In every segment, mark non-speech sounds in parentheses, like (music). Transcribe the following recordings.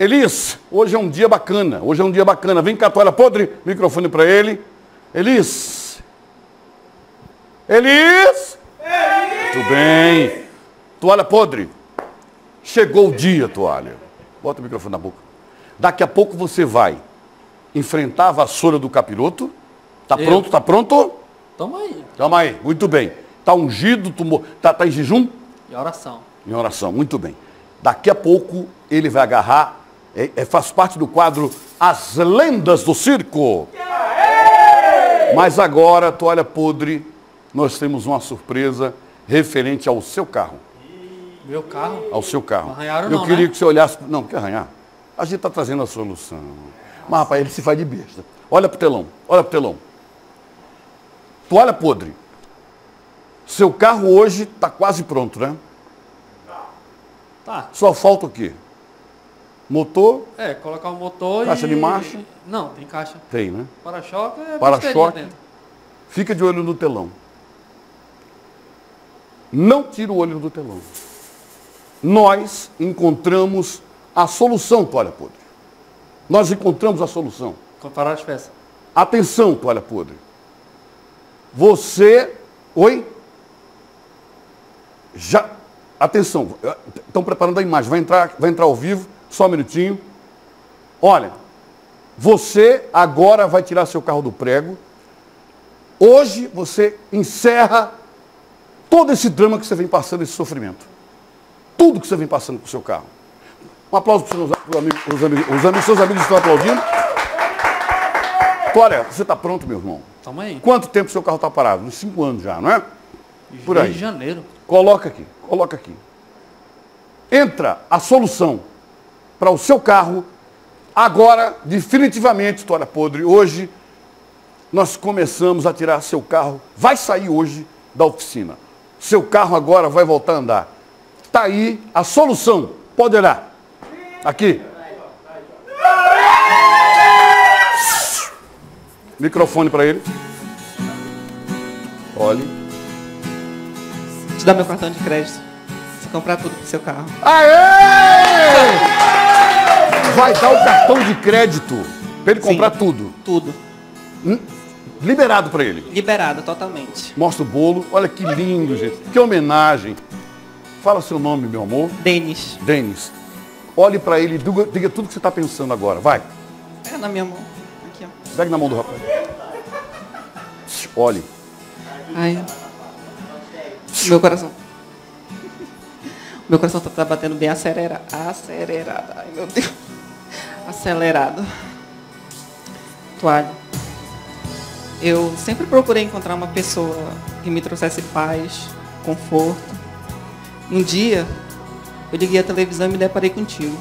Elis, hoje é um dia bacana. Hoje é um dia bacana. Vem cá, toalha podre. Microfone para ele. Elis. Elis. Tudo bem. Toalha podre. Chegou o dia, toalha. Bota o microfone na boca. Daqui a pouco você vai enfrentar a vassoura do capiroto. Tá Eu? pronto? Tá pronto? Toma aí. Calma aí. Muito bem. Tá ungido, tomou. Tá, tá em jejum? E oração. Em oração, muito bem. Daqui a pouco ele vai agarrar, é, é, faz parte do quadro As Lendas do Circo. Mas agora, toalha podre, nós temos uma surpresa referente ao seu carro. Meu carro. Ao seu carro. Arranharam Eu não, queria né? que você olhasse. Não, quer arranhar? A gente está trazendo a solução. Mas, rapaz, ele se faz de besta. Olha pro telão, olha pro telão. Toalha podre. Seu carro hoje está quase pronto, né? Tá. Só falta o quê? Motor? É, colocar o motor Caixa e... de marcha? Não, tem caixa. Tem, né? Para-choque é Para-choque. Fica de olho no telão. Não tira o olho do telão. Nós encontramos a solução, toalha podre. Nós encontramos a solução. Comparar as peças. Atenção, toalha podre. Você. Oi? Já. Atenção. Estão preparando a imagem. Vai entrar, vai entrar ao vivo. Só um minutinho. Olha. Você agora vai tirar seu carro do prego. Hoje você encerra todo esse drama que você vem passando, esse sofrimento. Tudo que você vem passando com o seu carro. Um aplauso para os seus amigos, os amigos, os seus amigos estão aplaudindo. Olha, você está pronto, meu irmão? Toma aí. Quanto tempo seu carro está parado? Uns cinco anos já, não é? Por aí. Desde janeiro. Coloca aqui, coloca aqui. Entra a solução para o seu carro. Agora, definitivamente, Toalha Podre, hoje nós começamos a tirar seu carro. Vai sair hoje da oficina. Seu carro agora vai voltar a andar. Está aí a solução. Pode olhar. Aqui. Microfone para ele. Olhe. Te dar meu cartão de crédito. Você comprar tudo pro seu carro. Aê! Vai dar o cartão de crédito para ele Sim. comprar tudo. Tudo. Liberado para ele. Liberado totalmente. Mostra o bolo. Olha que lindo, gente. Que homenagem. Fala seu nome, meu amor. Denis. Denis. Olhe para ele e diga, tudo que você está pensando agora. Vai. É na minha mão. Aqui, ó. Pega na mão do rapaz. Olhe. Ai. Meu coração. Meu coração tá, tá batendo bem acelera, acelerado. Ai, meu Deus. Acelerado. Toalha. Eu sempre procurei encontrar uma pessoa que me trouxesse paz, conforto. Um dia, eu liguei a televisão e me deparei contigo.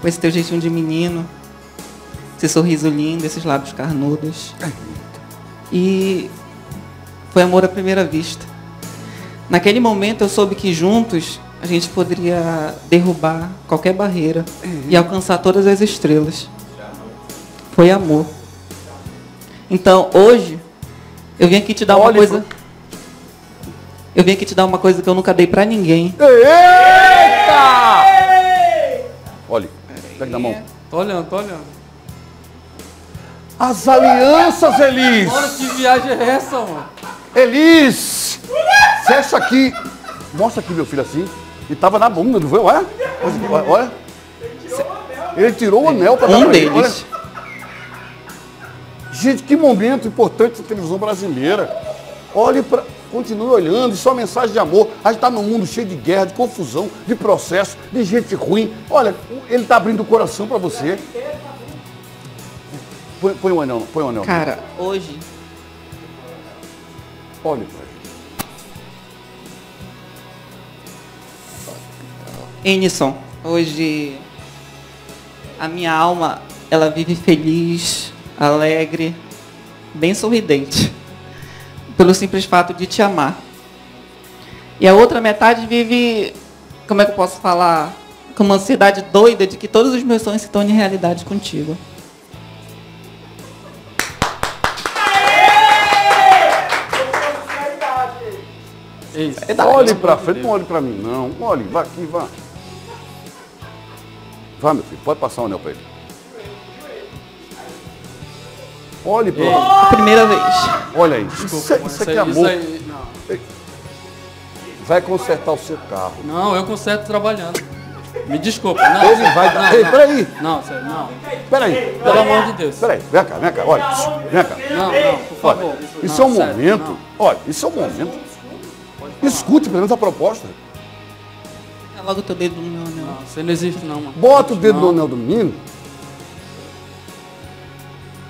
Com esse teu jeitinho de menino, esse sorriso lindo, esses lábios carnudos. E foi amor à primeira vista. Naquele momento eu soube que juntos a gente poderia derrubar qualquer barreira e alcançar todas as estrelas. Foi amor. Então hoje eu vim aqui te dar uma Olhe coisa. Eu vim aqui te dar uma coisa que eu nunca dei pra ninguém. Eita! Olhe. Pega na mão. Tô olhando, tô olhando. As alianças, Elis. Bora, que viagem é essa, mano? Elis! Fecha aqui. Mostra aqui, meu filho, assim. E tava na bunda, não foi? Olha. Olha. olha. Ele tirou o anel para Um deles. Gente, que momento importante da televisão brasileira. Olhe para. Continue olhando, e só mensagem de amor. A gente está num mundo cheio de guerra, de confusão, de processo, de gente ruim. Olha, ele está abrindo o coração para você. Põe, põe o anel, põe o anel. Cara, hoje Olhe Enison, hoje a minha alma, ela vive feliz, alegre, bem sorridente, pelo simples fato de te amar. E a outra metade vive, como é que eu posso falar, com uma ansiedade doida de que todos os meus sonhos se tornem realidade contigo. Ei, Olhe para frente, não olhe para mim, não. Olhe, vá aqui, vá. Vai, meu filho, pode passar o anel para ele. Olhe para A primeira vez. Olha aí. Desculpa, Isso, é- mano, isso aqui é aí- amor. aí- não. Vai consertar o seu carro. Não, eu conserto trabalhando. Me desculpa. Não, Ele vai não, dar. Ei, não. peraí. Não, sério, não. Peraí. Pelo amor de Deus. Peraí, vem cá, vem cá, olha. Vem cá. Não, não, por favor. Olha, isso Não, é um sério, momento. não. Olha, isso é um momento. Escute pelo menos a proposta. Coloca logo o teu dedo no meu anel. Não, você não existe não, mano. Bota o dedo no Não. anel do menino.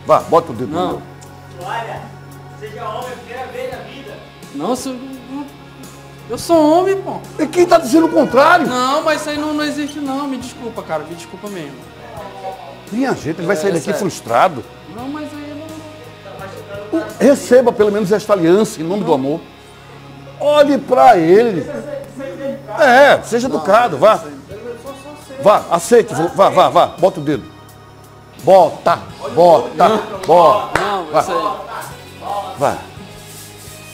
Vá, bota o dedo no Não. anel. Olha, seja homem a primeira vez na vida. Não, eu sou... Eu sou homem, pô. E quem tá dizendo o contrário? Não, mas isso aí não, não existe não. Me desculpa, cara. Me desculpa mesmo. Minha gente, ele vai sair É, daqui sério. frustrado. Não, mas aí não... Receba pelo menos esta aliança em nome do amor. Olhe para ele. É, seja educado, vá. Vá, aceite, vá, vá, vá, bota o dedo. Bota, bota, bota. Não, Vai. Vai.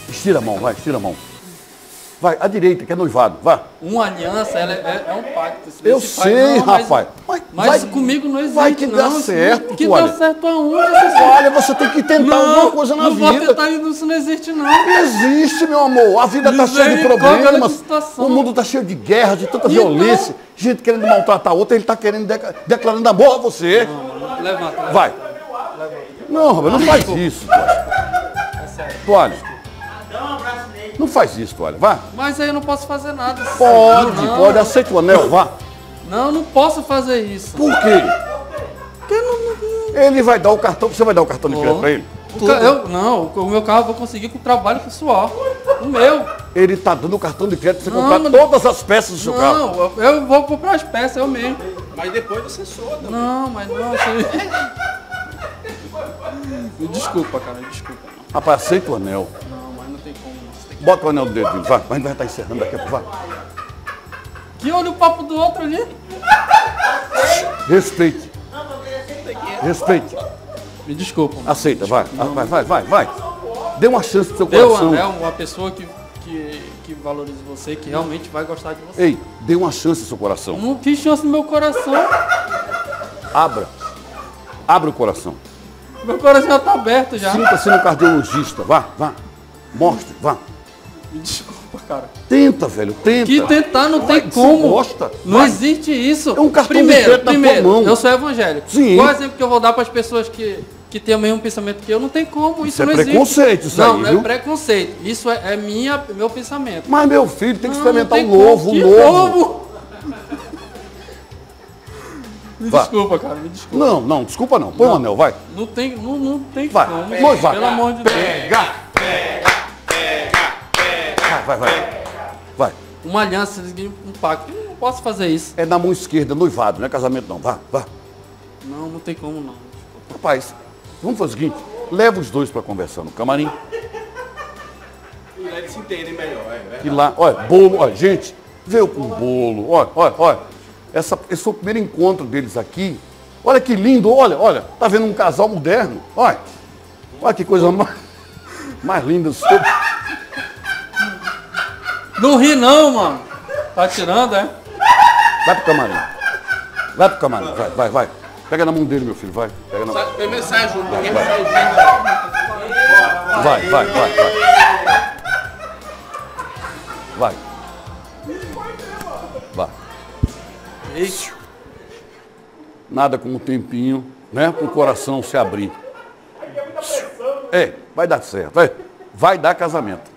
Estira a mão, vai, estira a mão. Vai, à direita, que é noivado, vá. Uma aliança, ela é, é um pacto. Eu se faz- sei, não, mas- rapaz. Mas Mas, vai- comigo não existe, vai que dá não. certo, não- Que olha. dá certo aonde? Essa Olha, você tem que tentar alguma coisa na não vou vida. tentar, isso não existe não. Existe, meu amor. A vida está cheia de problemas. O mundo está cheio de guerra, de tanta Então- violência. Gente querendo maltratar a outra, ele está querendo deca- declarando amor a você. Levanta, levanta. Vai. Não, Robert, não faz isso. É. Toalha. Não faz isso, Toalha. Vá. Mas aí eu não posso fazer nada. Pode, não, pode. Aceita o anel, vá. Não, não posso fazer isso. Por quê? Porque não... Ele vai dar o cartão, você vai dar o cartão de crédito para ele? Ca- eu, não, o meu carro eu vou conseguir com o trabalho pessoal. O meu. Ele está dando o cartão de crédito para você Não, comprar mas- todas as peças do seu carro. Não, eu, eu vou comprar as peças, eu mesmo. Mas depois você soa também. Não, mas não. Me (laughs) desculpa, cara, me desculpa. Rapaz, aceita o anel. Não, Bota o anel do dedo vai. A gente vai estar encerrando daqui a pouco. Vai. Que olha o papo do outro ali. Respeite. Respeite. Me desculpa. Aceita, vai. Ah, Vai, vai, vai, vai. Dê uma chance pro seu Dê o coração. anel, uma pessoa que, que, que valoriza você, que realmente vai gostar de você. Ei, dê uma chance ao seu coração. Não fiz chance no meu coração. Abra. Abra o coração. Meu coração já tá aberto já. Sinta-se no cardiologista. Vá, vá. Mostre, vá. Me (laughs) desculpa, cara. Tenta, velho, tenta. Que tentar não tem Vai, como. você gosta? Não Vai. existe isso. É um cartão de primeiro, na primeiro, mão. eu sou evangélico. Sim. Qual é o exemplo que eu vou dar para as pessoas que, que têm o mesmo pensamento que eu? Não tem como. Isso, Isso é não existe. preconceito, isso não, aí, não viu? é preconceito. Isso é, é minha, meu pensamento. Mas, meu filho, tem que Não, experimentar não um tem novo, como. um novo. novo? (laughs) Me Vá. desculpa, cara, me desculpa. Não, não, desculpa não. Põe o anel, vai. Não tem, não, não tem Vai. como. Vai, vai. Pelo amor de Deus. Pega. Vai, vai, vai. Vai. Uma aliança, um pacto. Eu não posso fazer isso. É na mão esquerda, noivado, não é casamento não. Vá, vá. Não, não tem como não. Rapaz, vamos fazer o seguinte. Leva os dois para conversar no camarim. E lá eles se entendem melhor, é. E lá, olha, bolo, olha, gente, veio com bolo, olha, olha, olha. Essa, esse foi o primeiro encontro deles aqui. Olha que lindo, olha, olha, tá vendo um casal moderno, olha. Olha que coisa (laughs) mais, mais linda. do seu- Não ri não, mano. Tá tirando, é? Vai pro camarim. Vai pro camarim, vai, vai, vai. Pega na mão dele, meu filho, vai. Pega na mão. Sai- Primeiro sai junto, ninguém sai junto. Vai, vai, vai, vai. Vai. Vai. Eita. Nada com um tempinho, né? Com o coração se abrir. É, vai dar certo. Vai, vai dar casamento.